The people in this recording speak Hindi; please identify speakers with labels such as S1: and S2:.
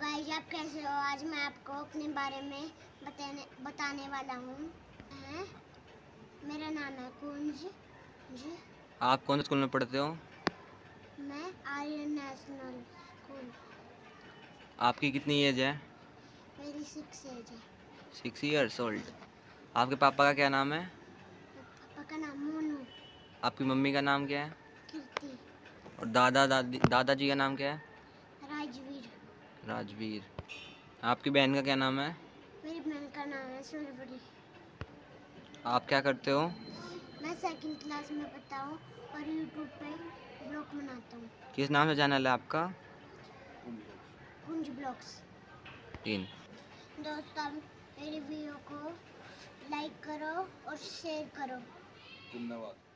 S1: गाइस आप कैसे हो? आज मैं आपको अपने बारे में बताने बताने वाला हूँ। मेरा नाम है कुंज। जी
S2: आप कौन से स्कूल में पढ़ते हो?
S1: मैं आर्यन नेशनल स्कूल।
S2: आपकी कितनी एज है?
S1: मेरी सिक्स एज है।
S2: सिक्स ईयर्स ओल्ड आपके पापा का क्या नाम है?
S1: पापा का नाम मोनू।
S2: आपकी मम्मी का नाम क्या है?
S1: कीर्ति।
S2: और दादा दादी दादाजी का नाम क्या है?
S1: राजवीर।
S2: राजवीर। आपकी बहन का क्या नाम है?
S1: मेरी बहन का नाम है सुरभरी
S2: आप क्या करते हो?
S1: मैं सेकंड क्लास में पढ़ता हूँ और यूट्यूब पे ब्लॉग बनाता हूँ।
S2: किस नाम से चैनल है आपका?
S1: कुंज ब्लॉग्स।
S2: तीन
S1: दोस्तों मेरी वीडियो को लाइक करो और शेयर करो।
S3: धन्यवाद।